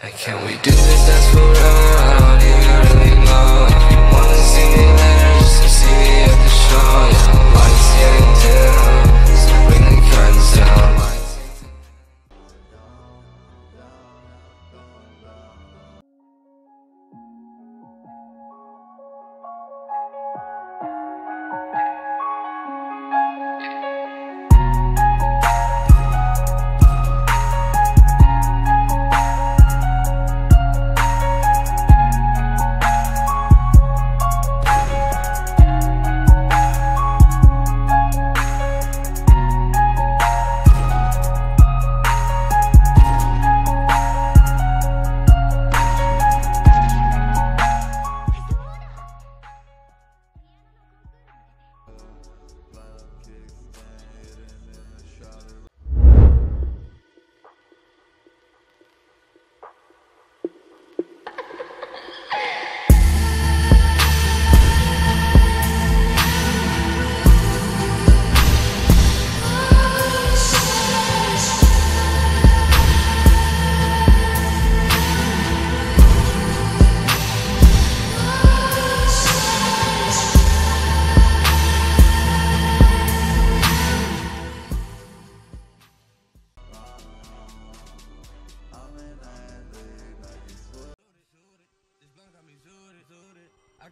Can we do this dance forever? I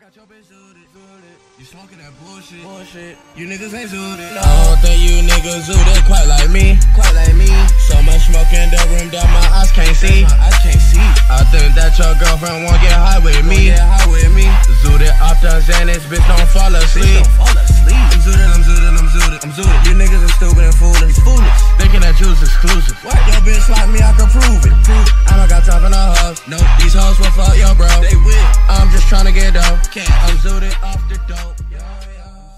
got your bitch zooted, zooted. You smoking that bullshit, bullshit. You niggas ain't zooted. No. I don't think you niggas zooted quite like me, quite like me. So much smoke in the room that my eyes can't see. I can't see. I think that your girlfriend won't get high with me. Get high with me. Zooted off the Xanax, bitch don't fall asleep. Don't fall asleep. I'm zooted, I'm zooted, I'm zooted, I'm zooted. You niggas are stupid and foolish, foolish. Thinking that you's exclusive. What? Your bitch like me, I can prove it. Prove no, these hoes will fuck yo, bro. They will. I'm just trying to get dope. Can't. I'm zooted off the dope. Yo, yo.